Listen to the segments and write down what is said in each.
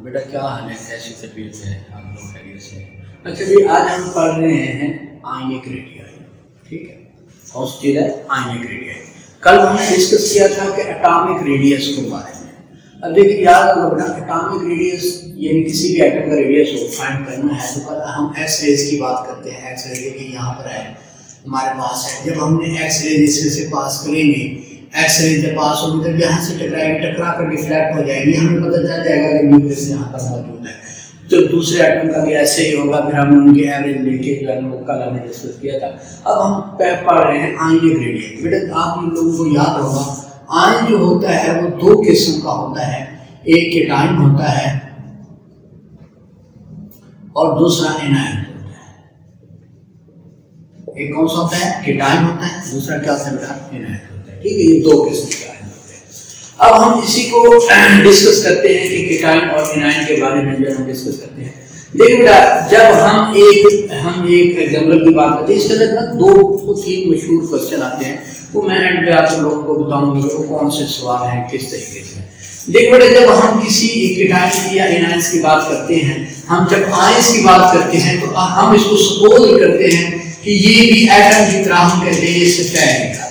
बेटा, क्या हाल है? कैसी तबीयत है? आप लोग खैरियत से अच्छा भी आज हम पढ़ रहे हैं आयनिक रेडियाई ठीक है? कौन सी चीज़ है आयनिक रेडियाई कल हमने डिस्कस किया था कि एटॉमिक रेडियस के बारे में। अब देखिए, याद रखो बेटा एटॉमिक रेडियस यानी किसी भी एटम का रेडियस को फाइंड करना है तो पहले हम एक्स रेज की बात करते हैं। एक्स रेज देखिए, यहाँ पर है, हमारे पास है। जब हमने एक्स रेज इसमें से पास करेंगे एक्स रे जब पास होगी, तब यहाँ से टकराएगी टकरा कर डिफ्लेक्ट हो जाएगी। हमें पता चल जाएगा कि न्यूक्लियस यहाँ पर मौजूद है। तो दूसरे एटम का भी ऐसे ही होगा। फिर हमने उनके एवरेज लेके जो है वो कल हमने डिस्कस किया था। अब हम पढ़ रहे हैं आयनिक रेडिएट बेटा, आप लोगों को याद होगा, आयन जो होता है, वो दो किस्म का होता है। एक केटाइन होता है और दूसरा एनायन एक कौन सा होता है? केटाइन होता है। दूसरा क्या होता है? एनायन ठीक है, ये दो किस्म के हैं। अब हम इसी को डिस्कस करते हैं कि कीटाइन और इनाइन के बारे में जो हम डिस्कस करते हैं। देखिए जब हम एक हम एक एग्ज़ाम्पल की बात करते हैं, इसके अंदर दो तीन मशहूर क्वेश्चन आते हैं। वो मैं एंड पे आप लोगों को बताऊँगा वो कौन से सवाल हैं, किस तरीके से। देख बेटा, जब हम किसी कीटाइन की या इनाइंस की बात करते हैं, हम जब आयंस की बात करते हैं तो हम इसको सपोज़ करते हैं कि ये भी एटम की तरह हम कहते हैं, ये सफ़ेद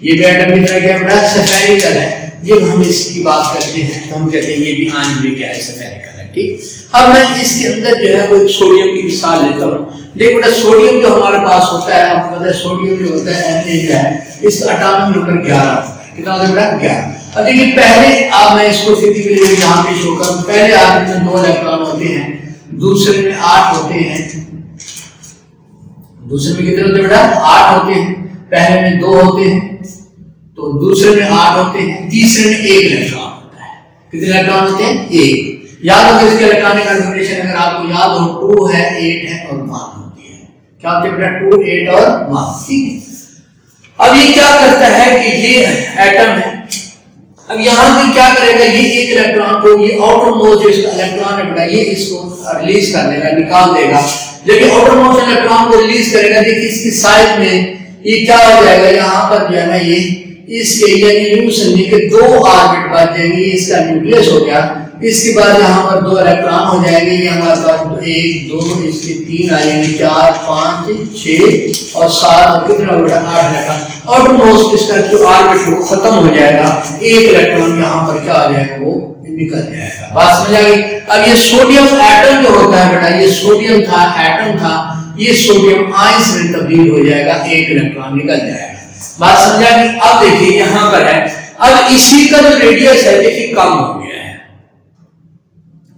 ये भी तरह क्या बेटा सफेरिकल है। जब हम इसकी बात करते हैं तो हम कहते हैं, ये भी आन भी क्या है सफेरिकल है, ठीक? अब मैं इसके अंदर जो है, वो एक सोडियम की मिसाल लेता हूँ। देखो बेटा सोडियम जो हमारे पास होता है, आपको पता है, सोडियम जो होता है एन जो है इसका अटामिक नंबर ग्यारह कितना होता है बेटा ग्यारह। अब देखिए, पहले आप, मैं इसको फिजिकली यहाँ पे शो करूँ पहले आदमी में दो इलेक्ट्रॉन होते हैं, दूसरे में आठ होते हैं। दूसरे में कितने होते हैं बेटा आठ होते हैं। पहले में दो होते हैं तो दूसरे में आठ होते हैं, तीसरे में एक इलेक्ट्रॉन होता है। कितने इलेक्ट्रॉन होते हैं? एक। याद हो इसके इलेक्ट्रॉनिक कन्फर्मेशन अगर आपको याद हो, टू है, एट है और वन होती है। क्या होते हैं? बेटा टू, एट और वन। ठीक है। अब ये क्या करता है कि ये एटम है। अब यहाँ से क्या करेगा? ये एक इलेक्ट्रॉन को, ये आउटर मोस्ट जो इसका इलेक्ट्रॉन है बेटा, ये इसको रिलीज़ कर देगा, निकाल देगा। जब ये आउटर मोस्ट इलेक्ट्रॉन को रिलीज़ करेगा, देखिए इसकी साइज़ में ये क्या हो जाएगा? यहाँ पर जो है ना ये। इसके यानी यूँ समझिए कि दो ऑर्बिट बन जाएँगे इसका न्यूक्लियस हो गया। इसके बाद यहाँ पर दो इलेक्ट्रॉन हो जाएँगे। ये हमारे पास एक, दो, इसके तीन आएँगे चार, पाँच छह और सात, और कितना बेटा आठ इलेक्ट्रॉन ऑलमोस्ट इसका जो ऑर्बिट वो खत्म हो जाएगा। एक इलेक्ट्रॉन यहाँ पर क्या आ जाएगा? वो निकल जाएगा। बात समझ आ गई? अब ये सोडियम एटम जो होता है बेटा, ये सोडियम था एटम था। ये सोडियम आयंस में तब्दील हो जाएगा, एक इलेक्ट्रॉन निकल जाएगा। बात समझा कि अब देखिए, यहाँ पर है। अब इसी का जो रेडियस है, देखिए, कम हो गया है।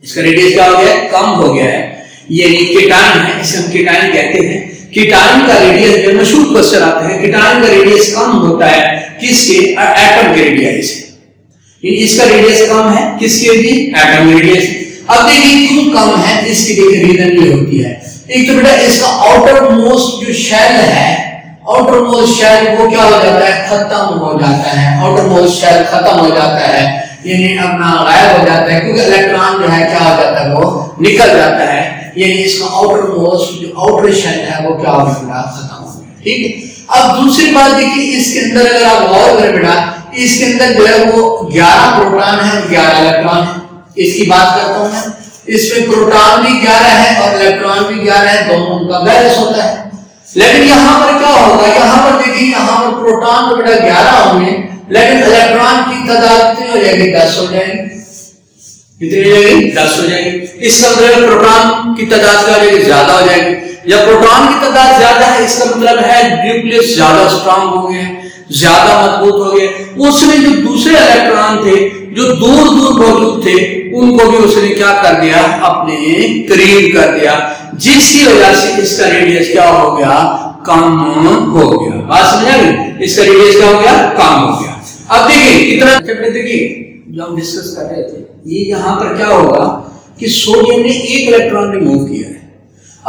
इसका रेडियस क्या हो गया है? कम हो गया है। ये कीटाइन है इसे हम कीटाइन कहते हैं। कीटाइन का रेडियस जो मशहूर क्वेश्चन आते हैं कीटाइन का रेडियस कम होता है किसके? एटम के रेडियस इसका रेडियस कम है किसके भी? एटम रेडियस अब देखिए, क्यों कम है? इसकी देखिए रीजन ये होती है। एक तो बेटा, इसका आउटर मोस्ट जो शेल है आउटर मोस्ट शेल वो क्या हो जाता है? खत्म हो जाता है। आउटर मोस्ट शेल खत्म हो जाता है। यानी अपना गायब हो जाता है, क्योंकि इलेक्ट्रॉन जो है, क्या हो जाता है वो? निकल जाता है। यानी इसका आउटर मोस्ट जो आउटर शेल है, वो क्या हो गया खत्म हो गया। ठीक है? अब दूसरी बात देखिए, इसके अंदर अगर आप गौर करें बेटा, इसके अंदर जो है वो 11 प्रोटॉन है 11 इलेक्ट्रॉन है। इसकी बात करता हूँ मैं। इसमें प्रोटॉन भी ग्यारह है और इलेक्ट्रॉन भी ग्यारह है, दोनों का बैलेंस होता है। लेकिन यहाँ पर क्या होगा, यहाँ पर देखिए, यहाँ पर प्रोटॉन तो बेटा ग्यारह होंगे, लेकिन इलेक्ट्रॉन की तादाद कितनी हो जाएगी? दस हो जाएगी। कितनी हो जाएगी? दस हो जाएगी। इसका मतलब प्रोटॉन की तादाद क्या हो जाएगी? ज़्यादा हो जाएगी। जब प्रोटॉन की तादाद ज़्यादा है, इसका मतलब है न्यूक्लियस ज़्यादा स्ट्रांग हो गए ज़्यादा मज़बूत हो गए उसमें जो दूसरे इलेक्ट्रॉन थे जो दूर दूर मौजूद थे, उनको भी उसने क्या कर दिया? अपने करीब कर दिया। जिसकी वजह से इसका रेडियस क्या हो गया? कम हो गया। बात समझ इसका रेडियस क्या हो गया? कम हो गया। अब देखिए, कितना देखिए, जो हम डिस्कस कर रहे थे, ये यहाँ पर क्या होगा कि सोडियम ने एक इलेक्ट्रॉन रिमूव किया है।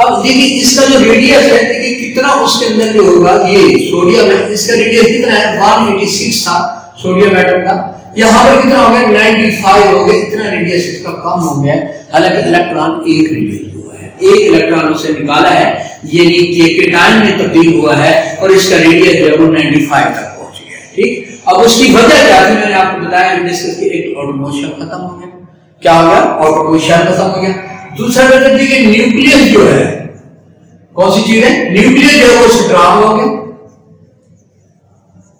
अब देखिए, इसका जो रेडियस है, देखिए कितना उसके अंदर जो होगा? ये सोडियम है, इसका रेडियस कितना है? 186 था, सोडियम एटम का। यहाँ पर कितना हो गया? 95 हो गया। इतना रेडियस इसका कम हो गया। हालाँकि इलेक्ट्रॉन एक रिलीज़ हुआ है। एक इलेक्ट्रॉन उसे निकाला है। ये केटाइन में तब्दील हुआ है और इसका रेडियस जो है वो 95 तक पहुँच गया ठीक? अब उसकी वजह क्या थी? मैंने आपको बताया डिस्कस की एक ऑटोमोशन खत्म हो गया। क्या हो गया? ऑटो शेल खत्म हो गया। दूसरा बेटा देखिए न्यूक्लियस जो है, कौन सी चीज़ है? न्यूक्लियस जो है वो स्ट्रांग हो गया।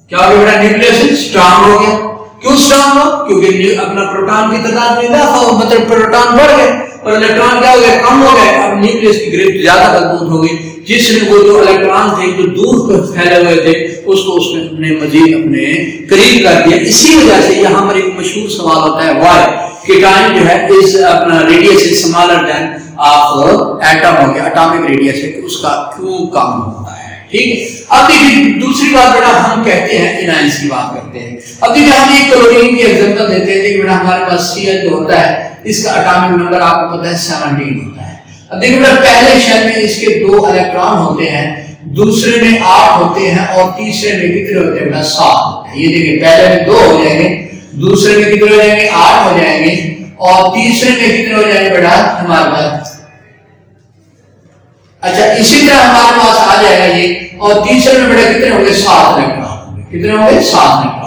क्या हो गया बेटा? न्यूक्लियस स्ट्रांग हो गया। क्यों स्ट्रांग हो क्योंकि अपना प्रोटॉन की तादाद में इजाफा हो मतलब प्रोटॉन बढ़ गए, और इलेक्ट्रॉन क्या हो गया कम हो गए। अब न्यूक्लियस की ग्रिप ज़्यादा मज़बूत हो गई। जिसने वो जो इलेक्ट्रॉन थे, जो दूर फैले हुए थे, उसको उसने अपने मजीद, अपने करीब कर दिया। इसी वजह से यहाँ पर एक मशहूर सवाल होता है वाई कीटाइन जो है, इस अपना radius is smaller than of atom हो गया एटॉमिक रेडियस है, उसका क्यों कम होता है? ठीक अब देखिए, दूसरी बात बेटा, हम कहते हैं इनाइंस की बात करते हैं। अब देखिए, हम एक क्लोरीन की एग्जांपल देते हैं देखिए बेटा, हमारे पास Cl जो होता है, इसका एटॉमिक नंबर आपको पता है 17 होता है। अब देखिए बेटा, पहले शेल में इसके दो इलेक्ट्रॉन होते हैं, दूसरे में आठ होते हैं, और तीसरे में कितने होते हैं बेटा, सात होते हैं। ये देखिए, पहले में दो हो जाएँगे, दूसरे में कितने हो जाएँगे, आठ हो जाएँगे, और तीसरे में कितने हो जाएँगे बेटा, हमारे पास अच्छा इसी तरह हमारे पास आ जाएगा ये, और तीसरे में बेटा कितने होंगे? सात इलेक्ट्रॉन कितने होंगे? सात इलेक्ट्रॉन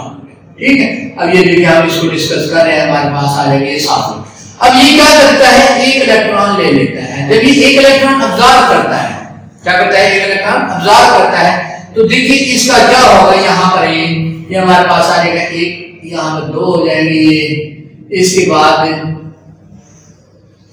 ठीक है? अब ये देखिए, हम इसको डिस्कस कर रहे हैं, हमारे पास आ जाएँगे सात अब ये क्या करता है? एक इलेक्ट्रॉन ले लेता है। जब ये एक इलेक्ट्रॉन अब्जॉर्व करता है, क्या करता है? एक इलेक्ट्रॉन अब्जॉर्व करता है। तो देखिए, इसका क्या होगा यहाँ पर ये? ये हमारे पास आ जाएगा एक, यहाँ पर दो हो जाएँगे ये। इसके बाद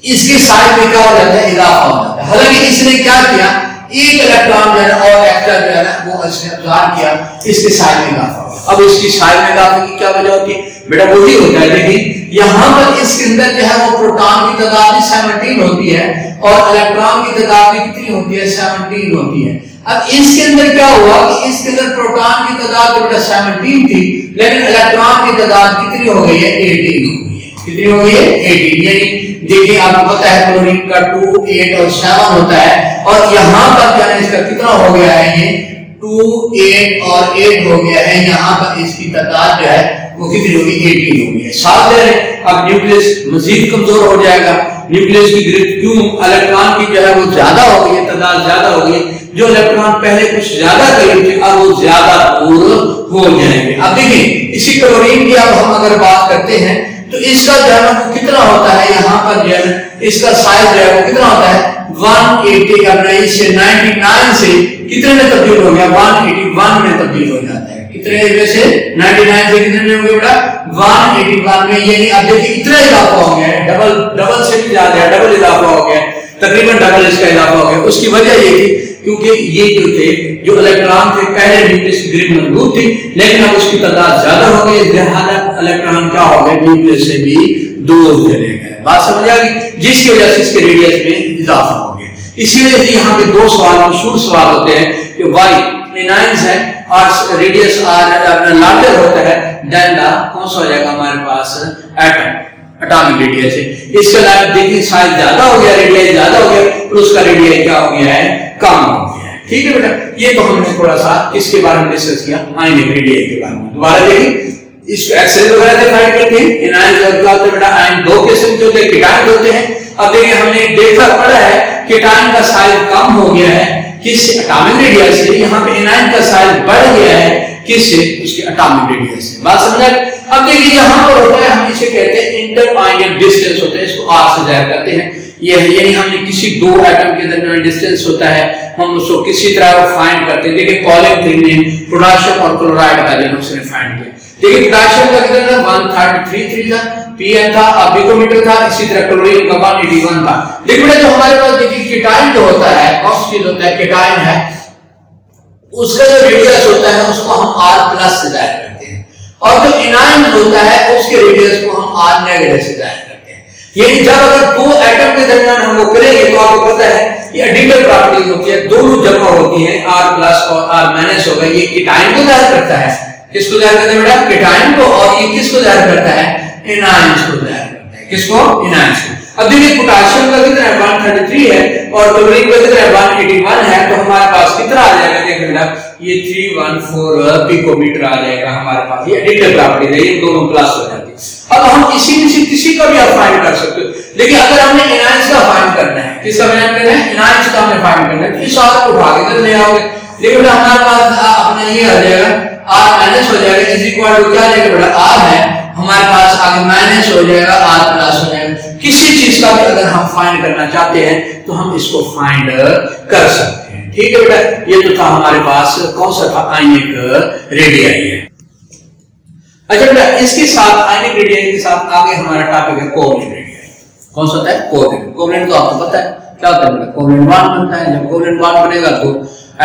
इसके साइड में क्या हो जाता है? इजाफा हो जाता है। हालाँकि इसने क्या किया? एक इलेक्ट्रॉन जो है और एक्टर जो है ना, वो अब्जॉर्ब किया, इसके साइड में इजाफा अब इसकी साइड में इजाफे की क्या वजह होती है? बेटा वही होता है लेकिन यहाँ पर इसके अंदर जो है वो प्रोटॉन की तादाद भी सेवनटीन होती है, और इलेक्ट्रॉन की तादाद भी कितनी होती है? सेवनटीन होती है। अब इसके अंदर क्या हुआ कि इसके अंदर प्रोटॉन की तादाद तो बेटा सेवनटीन थी, लेकिन इलेक्ट्रॉन की तादाद कितनी हो गई है? एटीन हो गई। कितनी हो है एटीन यानी देखिए आपको पता है क्लोरीन का टू एट और सेवन होता है। और यहाँ पर क्या है, इसका कितना हो गया है ये? टू एट और एट हो गया है। यहाँ पर इसकी तादाद जो है, वो कितनी होगी? एटीन होगी साथ दे रहे अब न्यूक्लियस मजीद कमज़ोर हो जाएगा। न्यूक्लियस की ग्रिप क्यों? इलेक्ट्रॉन की जो है, वो ज़्यादा हो गई है, तादाद ज़्यादा हो गई जो इलेक्ट्रॉन पहले कुछ ज़्यादा करीब थे, अब वो ज़्यादा दूर हो जाएँगे। अब देखिए, इसी क्लोरीन की अब हम अगर बात करते हैं तो इसका जो है वो कितना होता है यहाँ पर जो है इसका साइज़ जो है वो कितना होता है? 180 करना इससे 99 से कितने में तब्दील हो गया? 181 में तब्दील हो जाता है। कितने में से? 99 से कितने में हो गया बेटा 181 में, यानी अब देखिए इतना इजाफा हो गया डबल डबल से भी ज़्यादा है डबल इजाफा हो गया तकरीबन डबल इसका इजाफा हो गया उसकी वजह ये थी क्योंकि ये जो थे, जो इलेक्ट्रॉन थे, पहले न्यूक्लियस ग्रिड मज़बूत थी, लेकिन अब उसकी तादाद ज़्यादा हो गई लिहाजा इलेक्ट्रॉन क्या हो गए न्यूक्लियस से भी दूर चले गए। बात समझ आ गई? जिसकी वजह से इसके रेडियस में इजाफा हो गया। इसीलिए यहाँ पे दो सवाल, मशहूर सवाल होते हैं कि वाई एनाइंस है और रेडियस आर लार्जर होता है देन द कौन सा हो जाएगा हमारे पास एटम एटॉमिक रेडियस है इसके अलावा देखिए साइज़ ज़्यादा हो गया रेडियस ज़्यादा हो गया तो उसका रेडियस क्या हो गया है? कम हो गया है। ठीक है बेटा? ये तो हमने थोड़ा सा इसके बारे में डिस्कस किया आयनिक रेडियस के बारे में। दोबारा देखिए इसको एक्सेल वगैरह डिफाइन करते हैं। होता बेटा? आयन दो किस्म के होते हैं कीटाइन होते हैं। अब देखिए, हमने देखा पड़ा है कीटाइन का साइज़ कम हो गया है, किस एटॉमिक रेडियस से। यहाँ पे इनाइन का साइज़ बढ़ गया है किससे उसके एटॉमिक रेडियस से। बात समझ अब देखिए यहाँ पर होता है, हम इसे कहते हैं इंटर आयनिक डिस्टेंस होता है, इसको आर से ज़ाहिर करते हैं। ये यानी हमने किसी दो एटम के दरमियान डिस्टेंस होता है, हम उसको किसी तरह फाइंड करते हैं। देखिए कॉलिंग थिंग ने पोटाशियम और क्लोराइड का जो उसने फाइंड किया। देखिए पोटाशियम का कितना था? 133 था पीएन था, अब पिकोमीटर था, इसी तरह क्लोरीन का 181 था। देखिए जो हमारे पास देखिए कीटाइन जो होता है ऑक्सीजन होता है कीटाइन है, उसका जो रेडियस होता है, उसको हम आर प्लस से ज़ाहिर करते हैं। और जो इनाइन होता है, उसके रेडियस को हम R नेगेटिव से ज़ाहिर करते हैं। यानी जब अगर दो एटम के दरमियान हम वो करेंगे तो आपको पता है ये एडिटिव प्रॉपर्टीज़ होती है, दोनों जमा होती हैं, R प्लस और R माइनस होगा ये कीटाइन को ज़ाहिर करता है। किसको ज़ाहिर करता है बेटा? कीटाइन को, और ये किसको ज़ाहिर करता है? एनाइंस को ज़ाहिर करता है। किसको? एनाइंस को। अब देखिए पोटेशियम का कितना है? 133 है, और क्लोरीन का कितना है? 181 है। तो हमारे पास कितना आ जाएगा? देखिए बेटा ये 314 पिकोमीटर आ जाएगा हमारे पास। ये एडिटिव प्रॉपर्टी है, ये दोनों प्लस हो जाती है। अब हम इसी में किसी का भी आप फाइंड कर सकते हो। लेकिन अगर हमने एनाइंस का फाइंड करना है किसका फाइंड करना है? एनाइंस का हमने फाइंड करना है। इस और को के इधर ले आओगे। लेकिन हमारे पास अपना ये आ जाएगा। R माइनस हो जाएगा इज़ इक्वल टू क्या आ जाएगा बेटा? R है। हमारे पास आगे माइनस हो जाएगा आर प्लस हो जाएगा। किसी चीज़ का भी अगर हम फाइंड करना चाहते हैं तो हम इसको फाइंड कर सकते हैं। ठीक है बेटा, ये तो था हमारे पास, कौन सा था? आइनिक रेडियाई है। अच्छा बेटा, इसके साथ आइनिक रेडियाई के साथ आगे हमारा टॉपिक है कोवलेंट रेडियाई कौन सा होता है? कोवलेंट कोवलेंट तो आपको पता है। क्या होता है बेटा? कोवलेंट बॉन्ड बनता है। जब कोवलेंट बॉन्ड बनेगा तो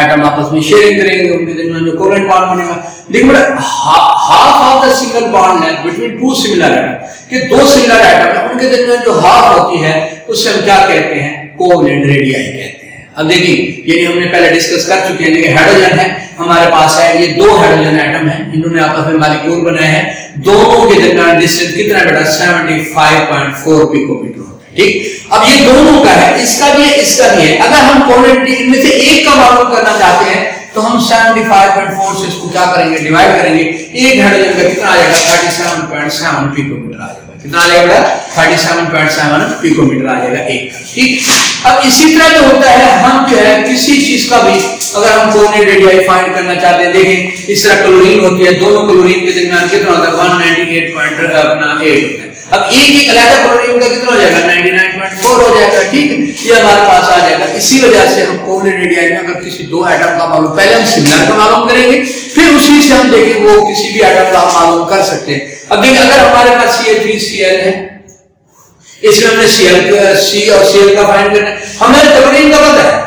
एटम आपस में शेयरिंग करेंगे उनके दरमियान जो कोवलेंट बॉन्ड बनेगा। देखिए बेटा half of the single bond length between two similar atom कि दो सिमिलर एटम है उनके दरमियान जो हाफ़ होती है, उससे हम क्या कहते हैं? कोवलेंट रेडियाई कहते हैं। अब देखिए, ये हमने पहले डिस्कस कर चुके हैं देखिए हाइड्रोजन है, हमारे पास है, ये दो हाइड्रोजन एटम है, इन्होंने आपस में मॉलिक्यूल बनाए हैं, दोनों के दरमियान डिस्टेंस कितना बेटा? 75.4 पिकोमीटर ठीक? अब ये दोनों का है, इसका भी है, इसका भी है, अगर हम क्वांटिटी इनमें से एक का मालूम करना चाहते हैं तो हम 75.4 से इसको क्या करेंगे? डिवाइड करेंगे, एक हाइड्रोजन का कितना आ जाएगा? 37.7 पिकोमीटर आ जाएगा। कितना आ जाएगा 37.7 पिकोमीटर आ जाएगा एक ठीक? अब इसी तरह जो होता है, हम जो है किसी चीज़ का भी अगर हम कोऑर्डिनेट रेडियाई फाइंड करना चाहते हैं, देखें, इस तरह क्लोरीन होती है, दोनों क्लोरीन के दरमियान कितना होता है? 198. अपना 8 होता है। अब एक एक अलग क्लोरीन का कितना हो जाएगा? 99.4 हो जाएगा, ठीक ये हमारे पास आ जाएगा। इसी वजह से हम कोवलेंट रेडियाई में अगर किसी दो एटम का मालूम, पहले हम सिमिलर का मालूम करेंगे, फिर उसी से हम देखें वो किसी भी एटम का मालूम कर सकते हैं। अब देखिए अगर हमारे पास CH3Cl है, इसमें हमने Cl C और Cl का फाइंड करना है। हमें क्लोरीन का पता है।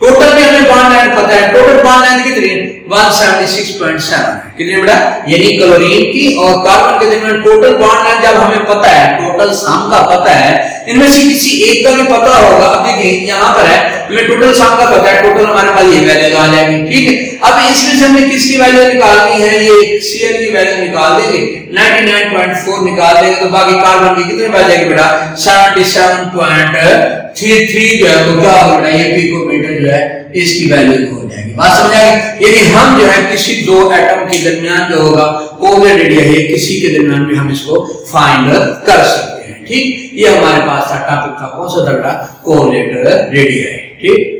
टोटल भी हमें बॉन्ड लेंथ पता है। टोटल बॉन्ड लेंथ कितनी? 176.7 कितनी बेटा? यानी क्लोरीन की और कार्बन के दरमियान टोटल बॉन्ड लेंथ जब हमें पता है टोटल सम का पता है, इनमें से किसी एक का भी पता होगा। अब देखिए, यहाँ पर है, हमें टोटल सम का पता है टोटल हमारे पास ये वैल्यू आ जाएगी, ठीक है? अब इसमें से हमें किसकी वैल्यू निकालनी है? ये Cl की वैल्यू निकाल देंगे 99.4 निकाल देंगे तो बाकी कार्बन की कितनी बच जाएगी बेटा? 77.33 जो है तो क्या होगा बेटा? ये पिकोमीटर जो है इसकी वैल्यू हो जाएगी। बात समझ आएगी यदि हम जो है किसी दो एटम के दरमियान जो होगा, वो रेडिया है, किसी के दरमियान में हम इसको फाइंड कर सकते हैं। ठीक? ये हमारे पास था टॉपिक था, कौन सा था कोलेटर रेडिया है। ठीक?